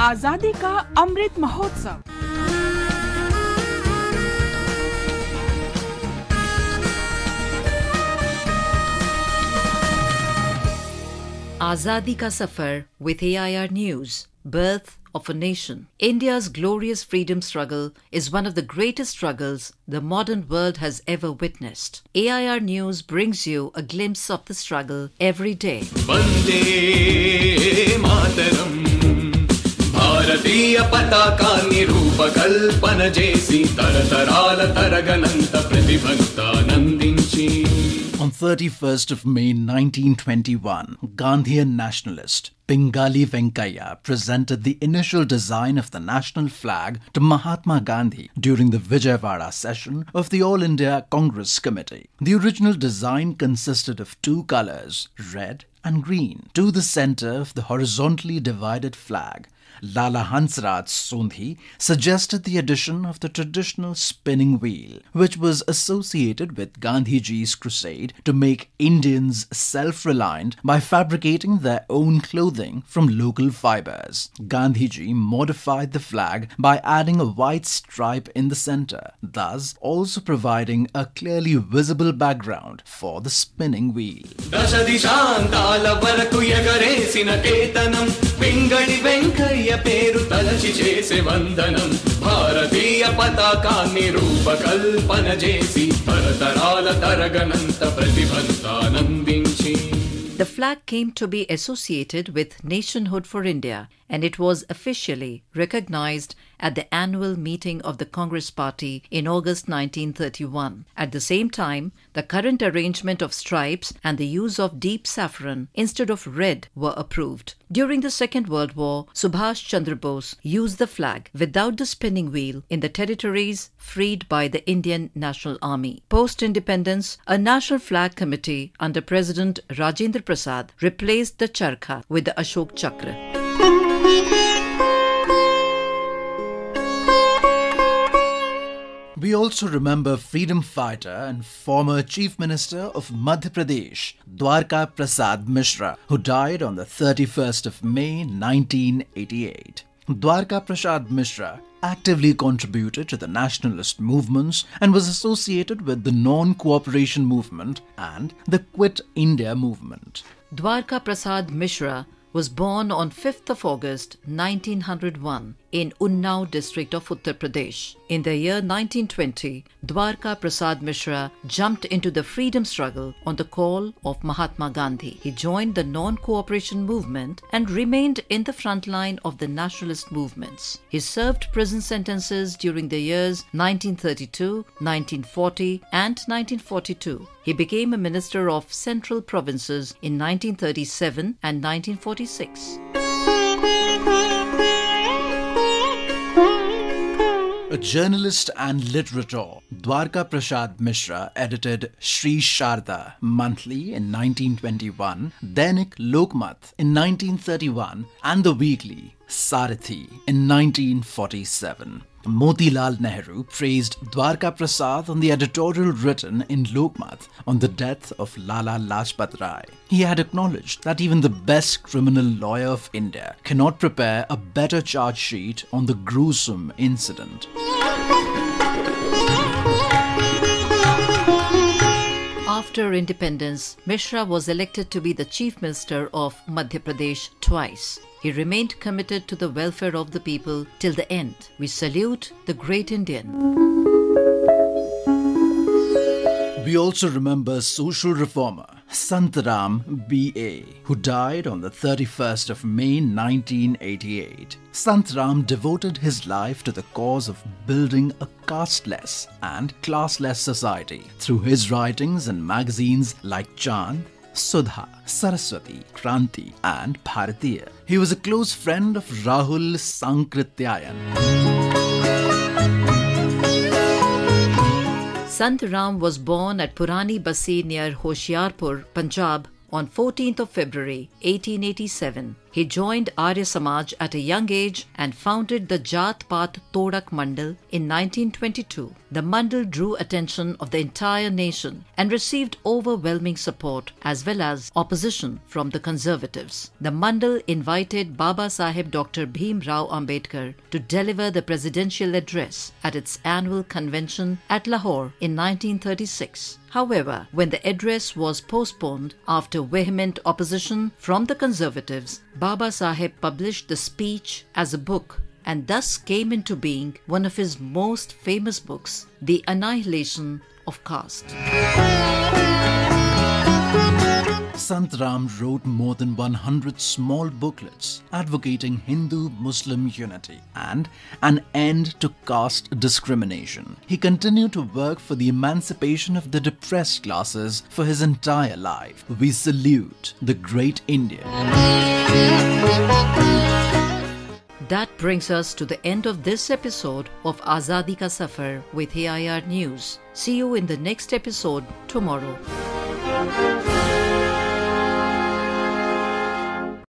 आजादी का Amrit Mahotsav Azadi Ka suffer with AIR News. Birth of a nation. India's glorious freedom struggle is one of the greatest struggles the modern world has ever witnessed. AIR News brings you a glimpse of the struggle every day. Bande, భారతీయ పతాకాన్ని రూపకల్పన చేసి తరతరాల తరగనంత On 31st of May 1921, Gandhian nationalist Pingali Venkayya presented the initial design of the national flag to Mahatma Gandhi during the Vijayawada session of the All India Congress Committee. The original design consisted of two colors, red and green, to the center of the horizontally divided flag Lala Hansraj Sondhi suggested the addition of the traditional spinning wheel, which was associated with Gandhiji's crusade to make Indians self reliant by fabricating their own clothing from local fibers. Gandhiji modified the flag by adding a white stripe in the center, thus also providing a clearly visible background for the spinning wheel. దశ దిశాంతాల వరకు ఎగరేసిన కేతనం పింగళి వెంకయ్య పేరు తలచి చేసే వందనం భారతీయ పతాకాన్ని రూపకల్పన చేసి తరతరాల తరగనంత ప్రతిభంతానందించి The flag came to be associated with nationhood for India and it was officially recognized at the annual meeting of the Congress Party in August 1931. At the same time, the current arrangement of stripes and the use of deep saffron instead of red were approved. During the Second World War, Subhas Chandra Bose used the flag without the spinning wheel in the territories freed by the Indian National Army. Post independence, a national flag committee under President Rajendra Prasad replaced the charkha with the Ashok Chakra. We also remember freedom fighter and former Chief Minister of Madhya Pradesh, Dwarka Prasad Mishra, who died on the 31st of May 1988. Dwarka Prasad Mishra actively contributed to the nationalist movements and was associated with the non cooperation movement and the Quit India movement. Dwarka Prasad Mishra was born on 5th of August 1901 in Unnao district of Uttar Pradesh. In the year 1920, Dwarka Prasad Mishra jumped into the freedom struggle on the call of Mahatma Gandhi. He joined the non-cooperation movement and remained in the front line of the nationalist movements. He served prison sentences during the years 1932, 1940 and 1942. He became a minister of central provinces in 1937 and 1946. A journalist and literator, Dwarka Prasad Mishra edited Sri Sharda monthly in 1921, Dainik Lokmat in 1931, and the weekly Sarathi in 1947. Motilal Nehru praised Dwarka Prasad on the editorial written in Lokmat on the death of Lala Lajpat Rai. He had acknowledged that even the best criminal lawyer of India cannot prepare a better charge sheet on the gruesome incident. After independence, Mishra was elected to be the Chief Minister of Madhya Pradesh twice. He remained committed to the welfare of the people till the end. We salute the great Indian. We also remember social reformer Sant Ram B.A., who died on the 31st of May 1988. Sant Ram devoted his life to the cause of building a casteless and classless society through his writings in magazines like Chand, Sudha, Saraswati, Kranti, and Bharatiya. He was a close friend of Rahul Sankrityayan. Sant Ram was born at Purani Basi near Hoshiarpur, Punjab on 14th of February 1887. He joined Arya Samaj at a young age and founded the Jat Pat Todak Mandal in 1922. The Mandal drew attention of the entire nation and received overwhelming support as well as opposition from the conservatives. The Mandal invited Baba Sahib Dr. Bhim Rao Ambedkar to deliver the presidential address at its annual convention at Lahore in 1936. However, when the address was postponed after vehement opposition from the conservatives, Baba Sahib published the speech as a book and thus came into being one of his most famous books, The Annihilation of Caste. Sant Ram wrote more than 100 small booklets advocating Hindu Muslim unity and an end to caste discrimination. He continued to work for the emancipation of the depressed classes for his entire life. We salute the great Indian. That brings us to the end of this episode of Azadi Ka Safar with AIR News. See you in the next episode tomorrow.